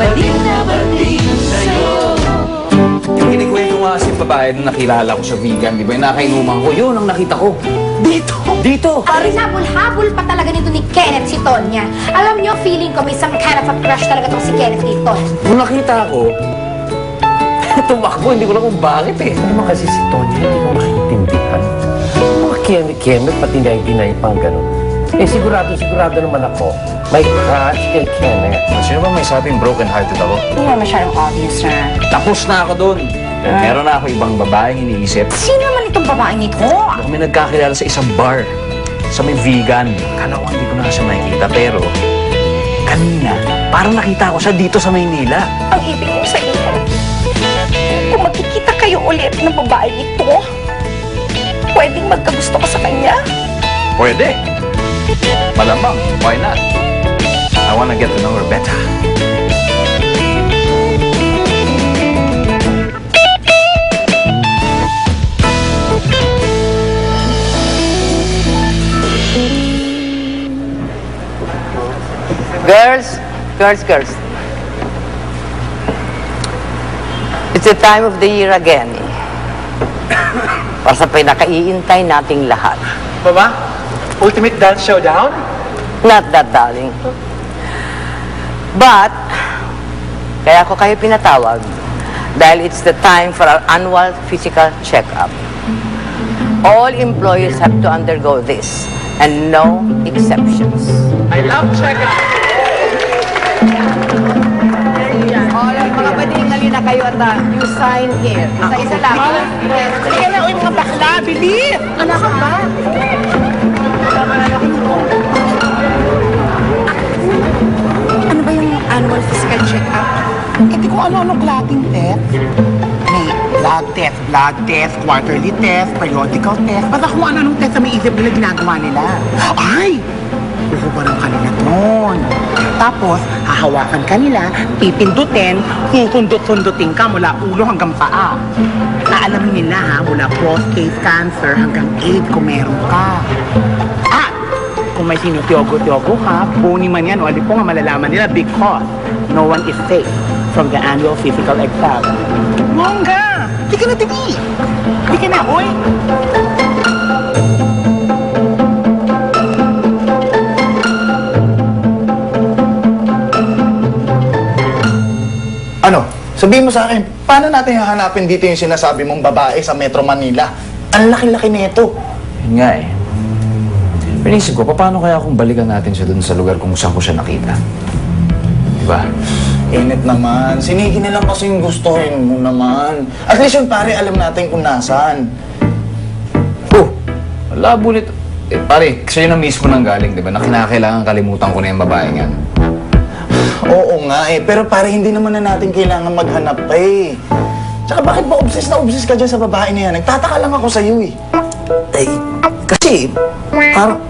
Bading na bading sa'yo Yung kinikwento nga kasi yung babae nung nakilala ko sa vegan, di ba? Yung nakainuman ko, yun ang nakita ko. Dito? Dito! Parang habol-habol pa talaga nito ni Kenneth si Tonya. Alam niyo, feeling ko may some kind of a crush talaga to si Kenneth dito. Nung nakita ko, tumakbo, hindi ko lang kung bakit eh. Ano naman kasi si Tonya, hindi ko makaintindihan. Mga Kenneth, pati 99 pang ganun. Eh, sigurado, sigurado naman ako, may crush kay Kenneth. Sino ba may sabing broken hearted ako? Hindi naman masyadong obvious na. Tapos na ako doon. Meron na ako ibang babaeng iniisip. Sino naman itong babaeng ito? Kami nagkakilala sa isang bar. Sa may vegan. Kala ko hindi ko na siya makikita, pero kanina, parang nakita ko siya dito sa Maynila. Ang ibig ko sa iyo. Kung magkikita kayo ulit ng babaeng ito, pwedeng magkagusto ka sa kanya? Pwede. Malamang. Why not? I wanna get to know her better. Girls, girls, girls. It's the time of the year again. Para sa pinakaiintay nating lahat. Mama, Ultimate Dance Showdown? Not that, darling. But, kaya ako kayo pinatawag dahil it's the time for our annual physical checkup. All employees have to undergo this and no exceptions. I love check-up. All mga bading na kayo at uh, you sign here. Isa-isa lang. Sige na, uy mga bakla, bilis! Ano ka ba? Ano ba yung annual physical check-up? Hindi ko ano-ano clotting test. May blood test, blood test, quarterly test, periodical test. Basta kung ano-anong test na may isip nila ginagawa nila. Ay! Uho ba ng kanila doon? Tapos, hahawakan ka nila, pipindutin, susundot-sundutin ka mula ulo hanggang paa. Naalamin nila ha, mula prostate cancer hanggang AIDS kung meron ka. May sinutyogo-tyogo ka, boni man yan o alipo nga malalaman nila because no one is safe from the annual physical exam. Mongga! Di ka na tigi! Di ka na, oy! Ano? Sabihin mo sa akin, paano natin hahanapin dito yung sinasabi mong babae sa Metro Manila? Ang laki-laki nito. Yun nga eh. Pinisip ko, paano kaya kung balikan natin siya dun sa lugar kung saan ko siya nakita? Diba? Init naman. Sinigi na lang kasi yung gustuhin mo naman. At least yun pare, alam natin kung nasaan. Oh, labo nito. Eh, pare, sa'yo na mismo nang galing, di ba? Na kinakailangan kalimutan ko na yung babaeng yan. Oo nga eh, pero pare hindi naman na natin kailangan maghanap pa eh. Tsaka bakit ba obsessed na obsessed ka dyan sa babae na yan? Nagtataka lang ako sa'yo eh. Eh, kasi, parang,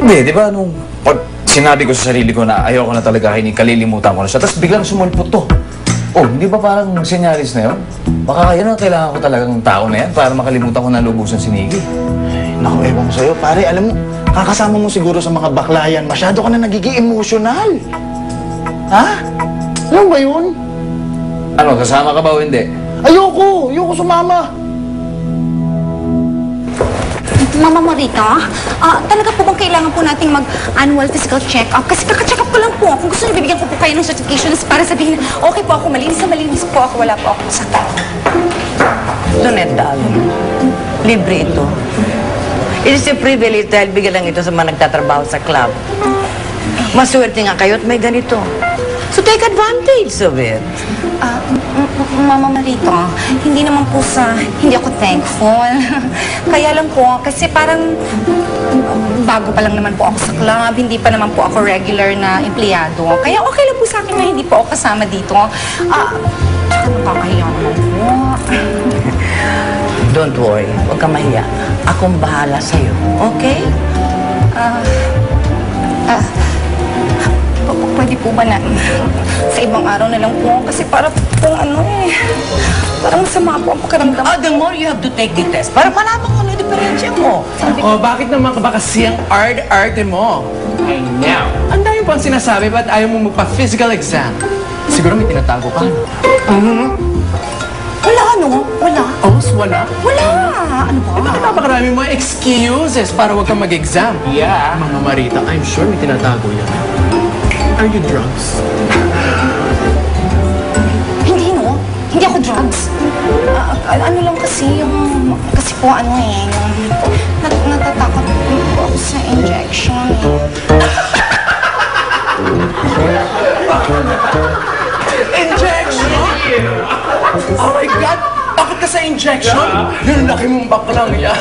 hindi, di ba, nung pag sinabi ko sa sarili ko na ayoko na talaga kainin, kalilimutan ko na siya, tapos biglang sumulpot to. Oh, hindi ba parang senyalis na yun? Baka yun ang kailangan ko talagang tao na yan para makalimutan ko na lubusan si Niggy. Naku, ewan ko sa'yo, pare, alam mo, kakasama mo siguro sa mga baklayan, masyado ka na nagiging emotional. Ha? Alam ba yun? Ano, kasama ka ba o hindi? Ayoko! Ayoko sumama! Mama Morita, ah, talaga po bang kailangan po nating mag-annual physical check-up? Kasi kaka-check up ko lang po. Kung gusto niyo, bibigyan ko po kayo ng certification para sabihin, okay po ako, malinis na malinis po ako, wala po ako sakit. Lunette, darling. Libre ito. It is a privilege dahil bigyan lang ito sa mga nagtatrabaho sa club. Maswerte nga kayo at may ganito. So take advantage of it. Ah, m- Mama Marita, hindi naman po sa, hindi ako thankful. Kaya lang po, kasi parang bago pa lang naman po ako sa club, hindi pa naman po ako regular na empleyado. Kaya okay lang po sa akin na hindi po ako kasama dito. Ah, tsaka nakakahiya naman po. Don't worry. Huwag ka mahiya. Akong bahala sa'yo. Okay? Ah, p- p- pwede po ba na sa ibang araw na lang po? Kasi para pong ano eh, parang masama po ang pakiramdam. Oh, the more you have to take the test para malaman ko ano yung diferensya mo. Oh, bakit naman ka ba kasi ang art-arte mo? I know. Ang dami pang sinasabi, ba't ayaw mo magpa-physical exam? Siguro may tinatago ka. no? Wala, no? Wala. Oh, wala? Wala. Ano ba? Bakit napakarami mga excuses para wag kang mag-exam? Yeah. Mga Marita, I'm sure may tinatago yan. Are you drugs? Hindi, no? Hindi ako drugs. Ah, ah, ano lang kasi yung... Kasi po ano eh, yung... Nat natatakot po ako sa injection. Injection? Oh my God! Bakit ka sa injection? Yung laki mong baklang yan.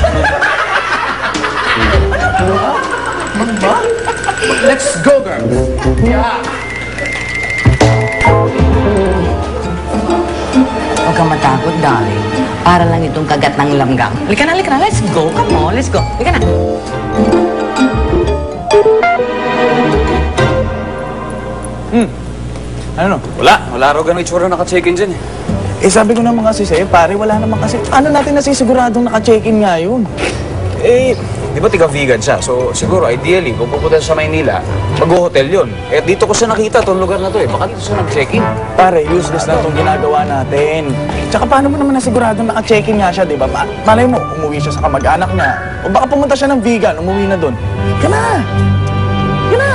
ano ba? Ano ba? Let's go, girl. Yeah. Huwag kang matakot, darling. Para lang itong kagat ng langgam. Halika na, halika na. Let's go. Come on, let's go. Halika na. Ano? Wala. Wala raw ganun itsura naka-check-in dyan eh. Eh sabi ko naman kasi sa'yo, pare, wala naman kasi. Ano natin nasisiguradong naka-check-in nga yun? Eh, di ba tiga-vegan siya? So, siguro, ideally, kung pupunta sa Maynila, mag-hotel yun. Eh, dito ko siya nakita, itong lugar na to eh. Baka dito siya nag-check-in. Pare, useless na itong ginagawa natin. Tsaka paano mo naman nasiguradong naka-check-in nga siya, di ba? Ma malay mo, umuwi siya sa kamag-anak niya. O baka pumunta siya ng vegan, umuwi na doon. Ka na! Ka na!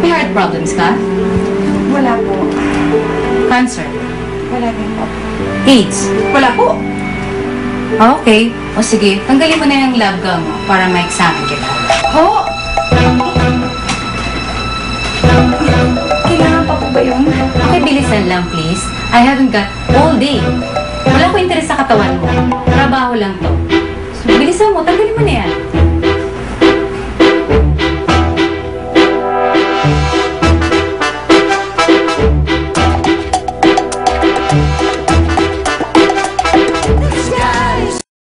May heart problems ka? Wala po. Cancer? Wala din po. AIDS? Wala po. Ah, okay. O sige, tanggalin mo na yung lab gum mo para ma-examine kita. Ho! Kailangan pa po ba yun? Okay, bilisan lang please. I haven't got all day. Wala ko interes sa katawan mo. Trabaho lang to. So, bilisan mo, tanggalin mo na yan.